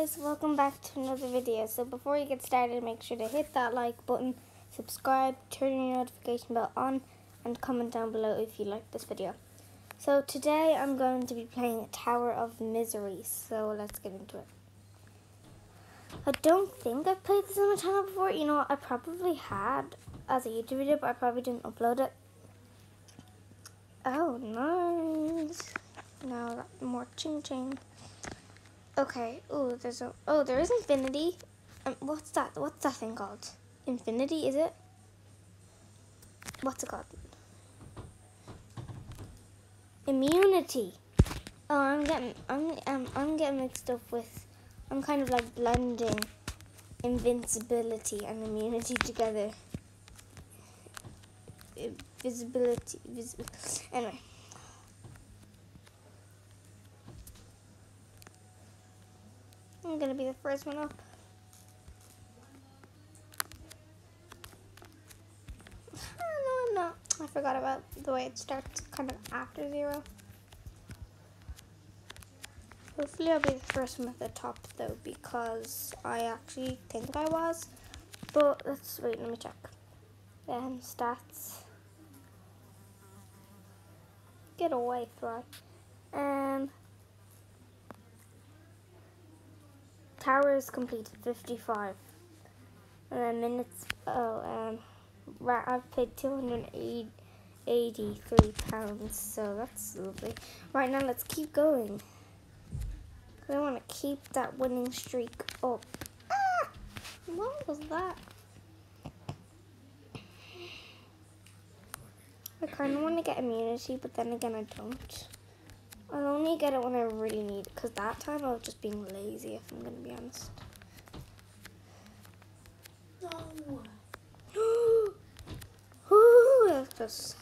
guys, welcome back to another video. So before you get started, make sure to hit that like button, subscribe, turn your notification bell on, and comment down below if you like this video. So today I'm going to be playing Tower of Misery, so let's get into it. I don't think I've played this on my channel before. You know what, I probably had as a YouTube video, but I probably didn't upload it. Oh, nice. Now I got more ching ching. Okay. Oh, there's a. Oh, there is infinity. Um, what's that? What's that thing called? Infinity, is it? What's it called? Immunity. Oh, I'm getting. I'm. Um, I'm getting mixed up with. I'm kind of like blending invincibility and immunity together. Visibility. Visible. Anyway. I'm gonna be the first one up. no, I'm not. I forgot about the way it starts kind of after zero. Hopefully I'll be the first one at the top though because I actually think I was. But let's wait, let me check. Um, stats. Get away, fly. Um, tower is completed 55 and then minutes oh um right I've paid 283 pounds so that's lovely. Right now let's keep going. I want to keep that winning streak up. Ah! what was that? I kind of want to get immunity but then again I don't I'll only get it when I really need it, because that time I was just being lazy, if I'm going to be honest. No. Ooh, just...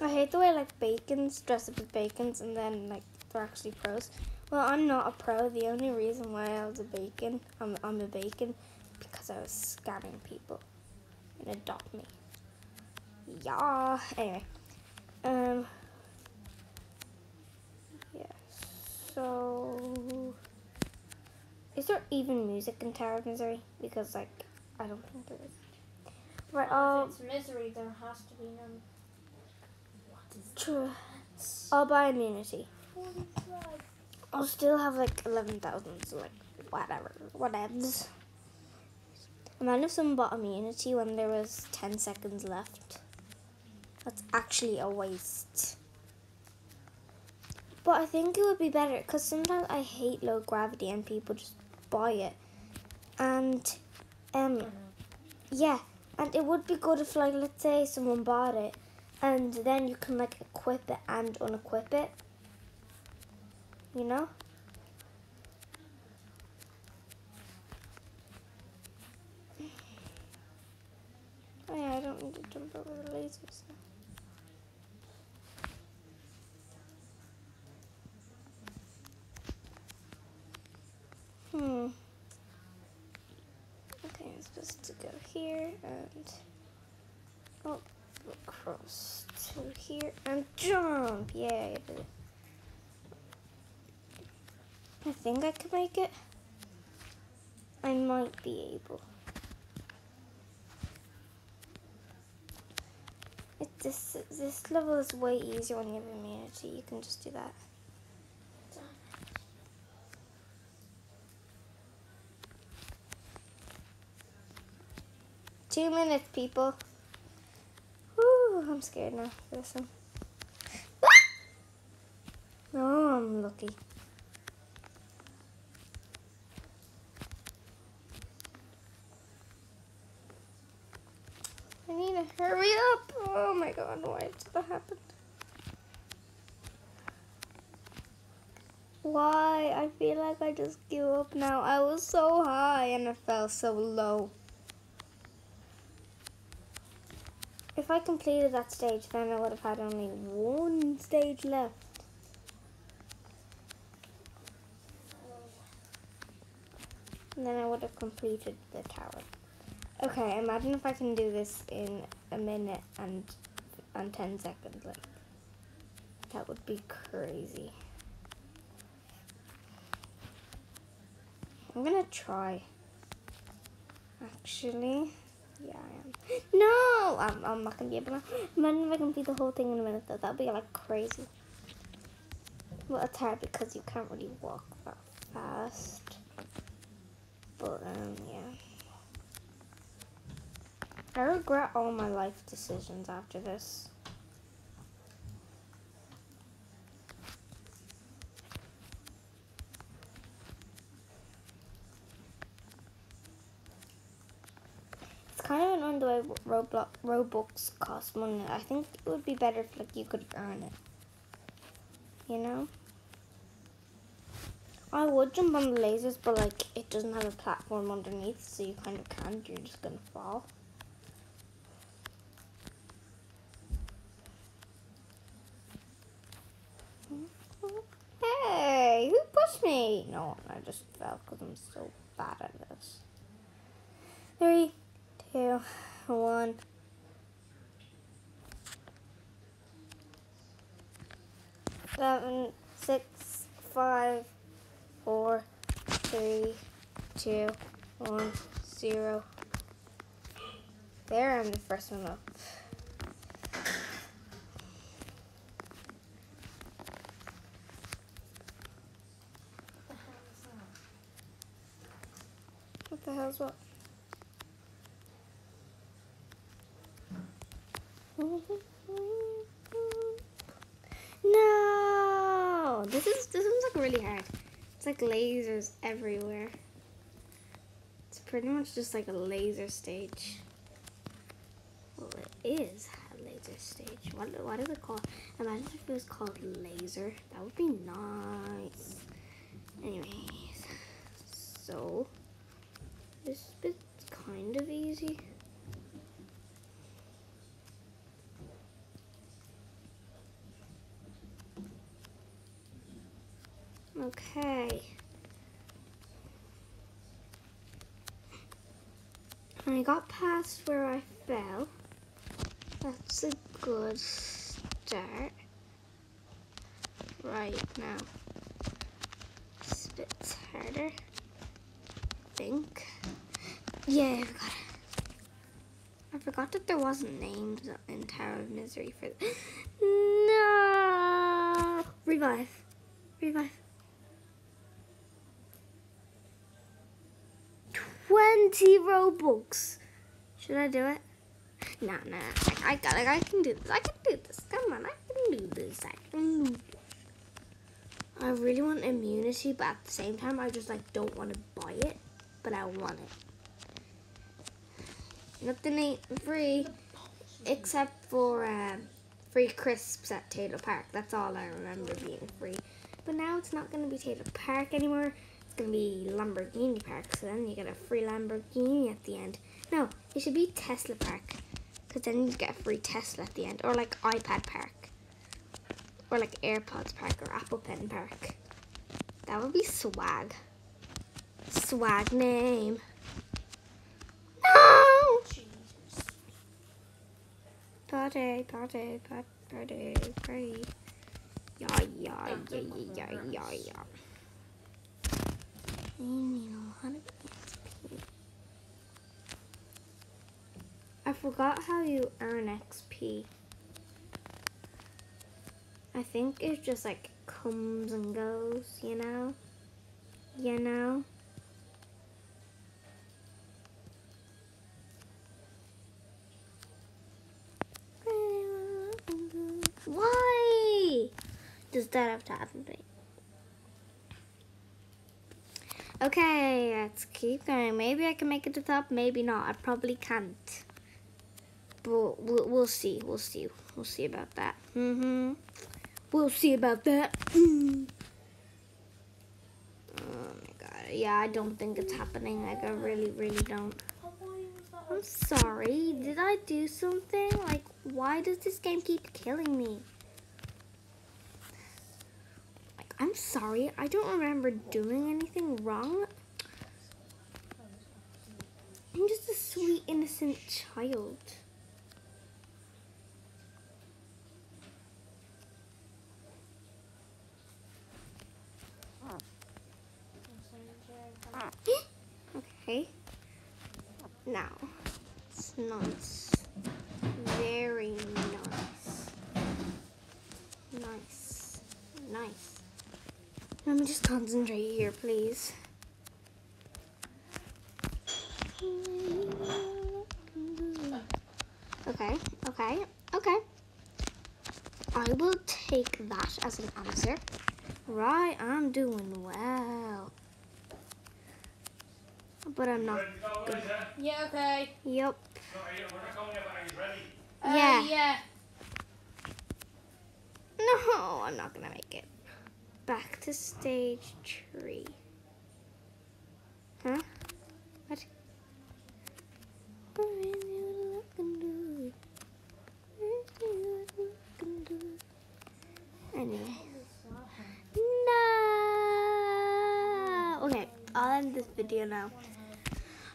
I hate the way like bacons dress up as bacons and then like they're actually pros. Well, I'm not a pro. The only reason why I was a bacon, I'm, I'm a bacon, because I was scamming people and adopt me. Yeah. Anyway. Um, yeah, so, is there even music in Tower of Misery? Because, like, I don't think there is. Right, well, if it's misery, there has to be none. What is true? I'll buy immunity. I'll still have, like, 11,000, so, like, whatever, whatevs. Imagine if someone bought immunity when there was 10 seconds left. That's actually a waste. But I think it would be better because sometimes I hate low gravity and people just buy it. And, um, yeah, and it would be good if, like, let's say someone bought it and then you can, like, equip it and unequip it. You know? Oh yeah, I don't need to jump over the lasers now. Hmm. Okay, I'm supposed to go here and oh, across to here and jump. Yay! I think I can make it. I might be able. It, this this level is way easier when you have immunity. You can just do that. Two minutes, people. Woo, I'm scared now for this one. Oh, I'm lucky. I need to hurry up. Oh my god, why did that happen? Why? I feel like I just give up now. I was so high and I fell so low. If I completed that stage, then I would have had only one stage left. And then I would have completed the tower. Okay, imagine if I can do this in a minute and and 10 seconds. Like, that would be crazy. I'm gonna try. Actually, yeah, I am. No, I'm, I'm not gonna be able to. Imagine if I beat the whole thing in a minute though. That'd be like crazy. Well, it's hard because you can't really walk that fast. But um, yeah. I regret all my life decisions after this. It's kind of annoying the way Roblox cost money. I think it would be better if like you could earn it. You know? I would jump on the lasers, but like it doesn't have a platform underneath, so you kind of can't. You're just gonna fall. Hey, who pushed me? No, I just fell because I'm so bad at this. Three, two, one. Seven, six, five, four, three, two, one, zero. There, I'm the first one up. What the hell's what? No! This is this one's like really hard. It's like lasers everywhere. It's pretty much just like a laser stage. Well, it is a laser stage. What what is it called? Imagine if it was called laser. That would be nice. Anyways, so this bit's kind of easy. Okay. I got past where I fell. That's a good start. Right now. It's a bit harder. think. Yeah, I forgot. I forgot that there wasn't names in Tower of Misery for. No! Revive. Revive. 20 Robux. Should I do it? No, no, I, I got it. I can do this. I can do this. Come on, I can do this. I can do this. I really want immunity, but at the same time, I just like don't want to buy it, but I want it. Nothing ain't free except for um, free crisps at Taylor Park. That's all I remember being free. But now it's not going to be Taylor Park anymore gonna be Lamborghini Park, so then you get a free Lamborghini at the end. No, it should be Tesla Park, because then you get a free Tesla at the end, or like iPad Park, or like AirPods Park, or Apple Pen Park. That would be swag. Swag name. No! Party, party, party, party, party. Yeah, yeah, yeah, yeah, yeah, yeah, I forgot how you earn XP. I think it just like comes and goes, you know? You know? Why does that have to happen to me? Okay, let's keep going. Maybe I can make it to the top, maybe not. I probably can't. But we'll, we'll see. We'll see. We'll see about that. Mm-hmm. We'll see about that. Oh my god. Yeah, I don't think it's happening. Like, I really, really don't. I'm sorry. Did I do something? Like, why does this game keep killing me? I'm sorry, I don't remember doing anything wrong. I'm just a sweet, innocent child. Okay. Now, it's nice. Very nice. Nice. Nice. Let me just concentrate here, please. Okay, okay, okay. I will take that as an answer. Right, I'm doing well. But I'm not. Yeah, okay. Yep. Uh, Yeah. Yeah. No, I'm not gonna make it. Back to stage three. Huh? What? Anyway. No. Okay, I'll end this video now.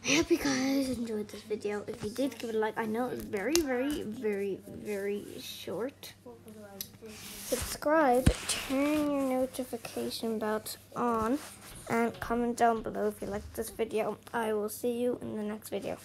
I hope you guys enjoyed this video. If you did, give it a like. I know it's very, very, very, very short. Subscribe, turn your notification bells on, and comment down below if you liked this video. I will see you in the next video.